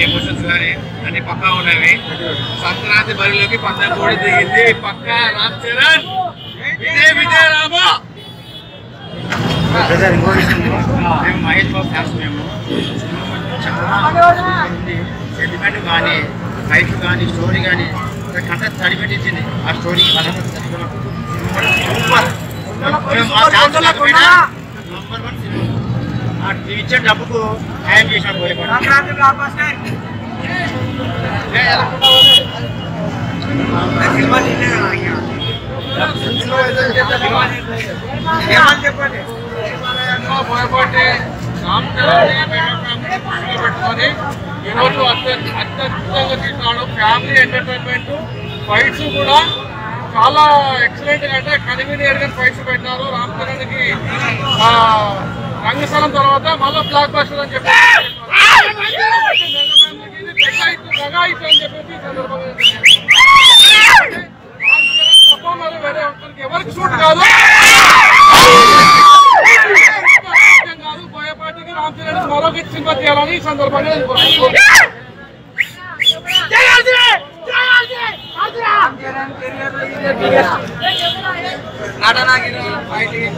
Emotions కానీ అన్ని పక్కా ఉన్నవి సంక్రాంతి బరిలోకి పక్క కోడి దిగింది పక్కా రామ్ చరణ్ విజయ విజయ రామా మేము మహేష్ బాబు ఫ్యాన్స్ మేము. చాలా సెంటిమెంట్ కానీ ఫైట్ కానీ స్టోరీ కానీ కంట తడిపెట్టించింది ఆ స్టోరీ సూపర్ మేము మా నంబర్ వన్ సినిమా. ఇచ్చే డబ్బుకు న్యాయం చేసిన పోయేవాడు భయపడి రామ్ పెట్టుకొని ఈరోజు అత్యంత అత్యద్భుతంగా తీసినాడు. ఫ్యామిలీ ఎంటర్టైన్మెంట్ ఫైట్స్ కూడా చాలా ఎక్సలెంట్ అంటే కన్వీనియర్గా ఫైట్స్ పెట్టినారు. రామ్ చరణ్కి రంగస్థలం తర్వాత మళ్ళీ బ్లాక్ బస్టర్ అని చెప్పి అని చెప్పేసి ఈ సందర్భంగా మరొక సినిమా తీయాలని ఈ సందర్భంగా నేను కోరుకుంటున్నాను. నటనాగిరి ఫైటింగ్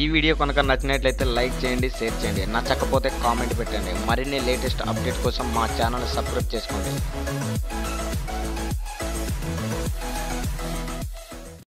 ఈ వీడియో కనుక నచ్చినట్లయితే లైక్ చేయండి షేర్ చేయండి. నచ్చకపోతే కామెంట్ పెట్టండి. మరిన్ని లేటెస్ట్ అప్డేట్ కోసం మా ఛానల్ సబ్స్క్రైబ్ చేసుకోండి.